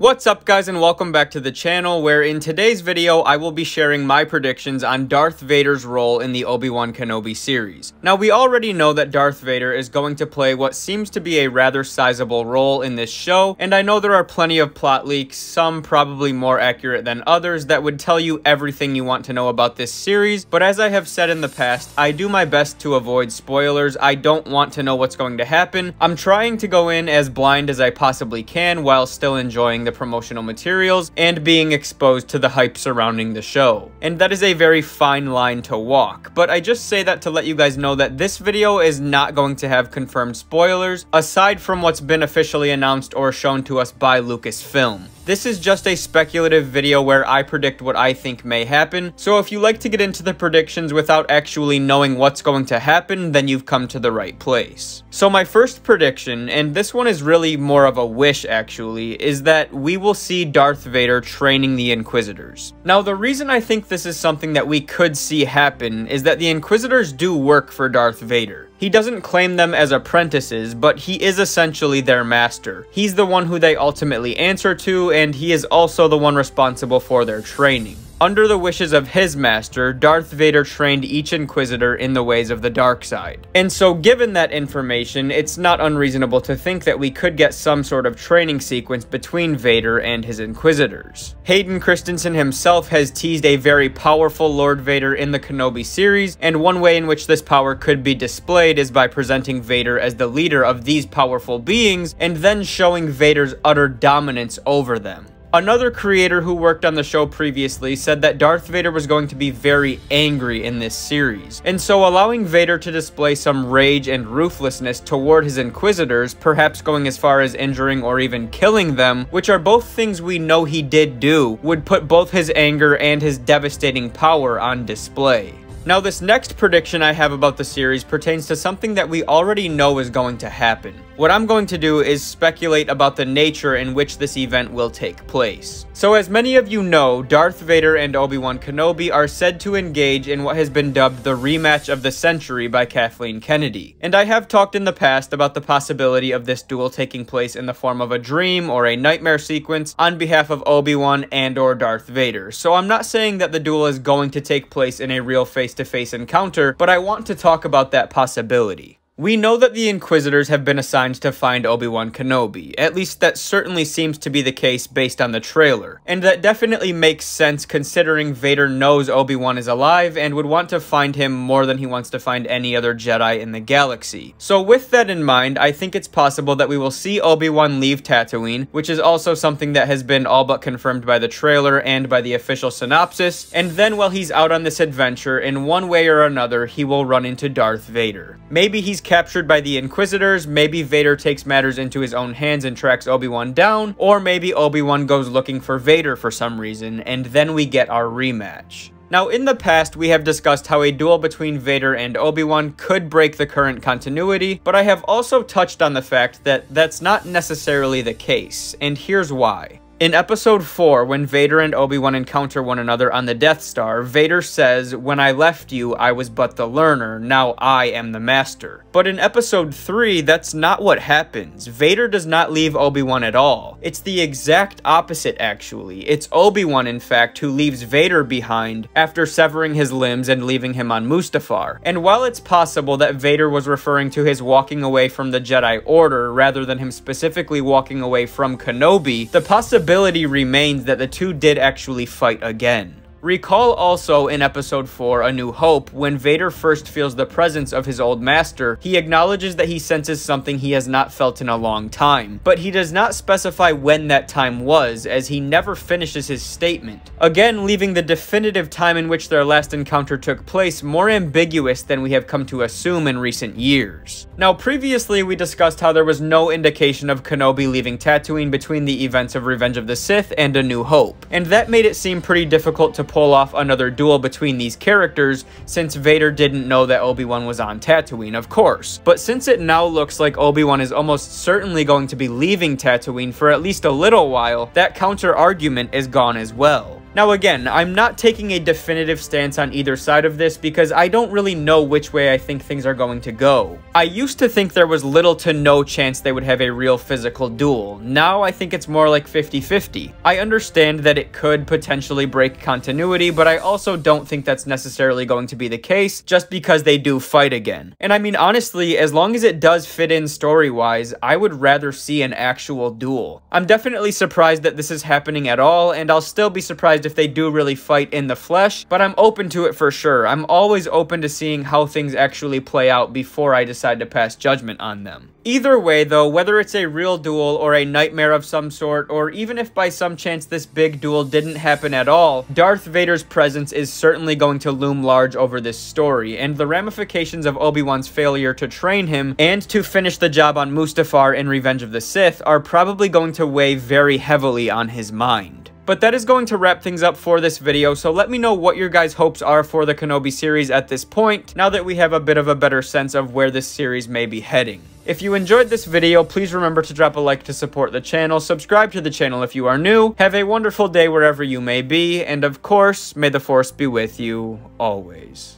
What's up guys and welcome back to the channel where in today's video I will be sharing my predictions on Darth Vader's role in the Obi-Wan Kenobi series. Now we already know that Darth Vader is going to play what seems to be a rather sizable role in this show and I know there are plenty of plot leaks, some probably more accurate than others, that would tell you everything you want to know about this series, but as I have said in the past, I do my best to avoid spoilers, I don't want to know what's going to happen, I'm trying to go in as blind as I possibly can while still enjoying the the promotional materials and being exposed to the hype surrounding the show. And that is a very fine line to walk, but I just say that to let you guys know that this video is not going to have confirmed spoilers, aside from what's been officially announced or shown to us by Lucasfilm. This is just a speculative video where I predict what I think may happen, so if you like to get into the predictions without actually knowing what's going to happen, then you've come to the right place. So my first prediction, and this one is really more of a wish actually, is that we will see Darth Vader training the Inquisitors. Now the reason I think this is something that we could see happen is that the Inquisitors do work for Darth Vader. He doesn't claim them as apprentices, but he is essentially their master. He's the one who they ultimately answer to, and he is also the one responsible for their training. Under the wishes of his master, Darth Vader trained each Inquisitor in the ways of the dark side. And so given that information, it's not unreasonable to think that we could get some sort of training sequence between Vader and his Inquisitors. Hayden Christensen himself has teased a very powerful Lord Vader in the Kenobi series, and one way in which this power could be displayed is by presenting Vader as the leader of these powerful beings, and then showing Vader's utter dominance over them. Another creator who worked on the show previously said that Darth Vader was going to be very angry in this series, and so allowing Vader to display some rage and ruthlessness toward his Inquisitors, perhaps going as far as injuring or even killing them, which are both things we know he did do, would put both his anger and his devastating power on display. Now this next prediction I have about the series pertains to something that we already know is going to happen. What I'm going to do is speculate about the nature in which this event will take place. So as many of you know, Darth Vader and Obi-Wan Kenobi are said to engage in what has been dubbed the rematch of the century by Kathleen Kennedy. And I have talked in the past about the possibility of this duel taking place in the form of a dream or a nightmare sequence on behalf of Obi-Wan and or Darth Vader. So I'm not saying that the duel is going to take place in a real face-to-face -face encounter, but I want to talk about that possibility. We know that the Inquisitors have been assigned to find Obi-Wan Kenobi, at least that certainly seems to be the case based on the trailer, and that definitely makes sense considering Vader knows Obi-Wan is alive and would want to find him more than he wants to find any other Jedi in the galaxy. So with that in mind, I think it's possible that we will see Obi-Wan leave Tatooine, which is also something that has been all but confirmed by the trailer and by the official synopsis, and then while he's out on this adventure, in one way or another, he will run into Darth Vader. Maybe he's captured by the Inquisitors, maybe Vader takes matters into his own hands and tracks Obi-Wan down, or maybe Obi-Wan goes looking for Vader for some reason, and then we get our rematch. Now, in the past, we have discussed how a duel between Vader and Obi-Wan could break the current continuity, but I have also touched on the fact that that's not necessarily the case, and here's why. In episode 4, when Vader and Obi-Wan encounter one another on the Death Star, Vader says, When I left you, I was but the learner, now I am the master. But in episode 3, that's not what happens. Vader does not leave Obi-Wan at all. It's the exact opposite, actually. It's Obi-Wan, in fact, who leaves Vader behind after severing his limbs and leaving him on Mustafar. And while it's possible that Vader was referring to his walking away from the Jedi Order rather than him specifically walking away from Kenobi, the possibility possibility remains that the two did actually fight again. Recall also in episode 4, A New Hope, when Vader first feels the presence of his old master, he acknowledges that he senses something he has not felt in a long time, but he does not specify when that time was, as he never finishes his statement, again leaving the definitive time in which their last encounter took place more ambiguous than we have come to assume in recent years. Now previously we discussed how there was no indication of Kenobi leaving Tatooine between the events of Revenge of the Sith and A New Hope, and that made it seem pretty difficult to pull off another duel between these characters since Vader didn't know that Obi-Wan was on Tatooine, of course. But since it now looks like Obi-Wan is almost certainly going to be leaving Tatooine for at least a little while, that counter argument is gone as well. Now again, I'm not taking a definitive stance on either side of this because I don't really know which way I think things are going to go. I used to think there was little to no chance they would have a real physical duel. Now I think it's more like 50-50. I understand that it could potentially break continuity, but I also don't think that's necessarily going to be the case just because they do fight again. And I mean, honestly, as long as it does fit in story-wise, I would rather see an actual duel. I'm definitely surprised that this is happening at all, and I'll still be surprised if they do really fight in the flesh, but I'm open to it for sure. I'm always open to seeing how things actually play out before I decide to pass judgment on them. Either way, though, whether it's a real duel or a nightmare of some sort, or even if by some chance this big duel didn't happen at all, Darth Vader's presence is certainly going to loom large over this story, and the ramifications of Obi-Wan's failure to train him and to finish the job on Mustafar in Revenge of the Sith are probably going to weigh very heavily on his mind. But that is going to wrap things up for this video, so let me know what your guys' hopes are for the Kenobi series at this point, now that we have a bit of a better sense of where this series may be heading. If you enjoyed this video, please remember to drop a like to support the channel, subscribe to the channel if you are new, have a wonderful day wherever you may be, and of course, may the Force be with you always.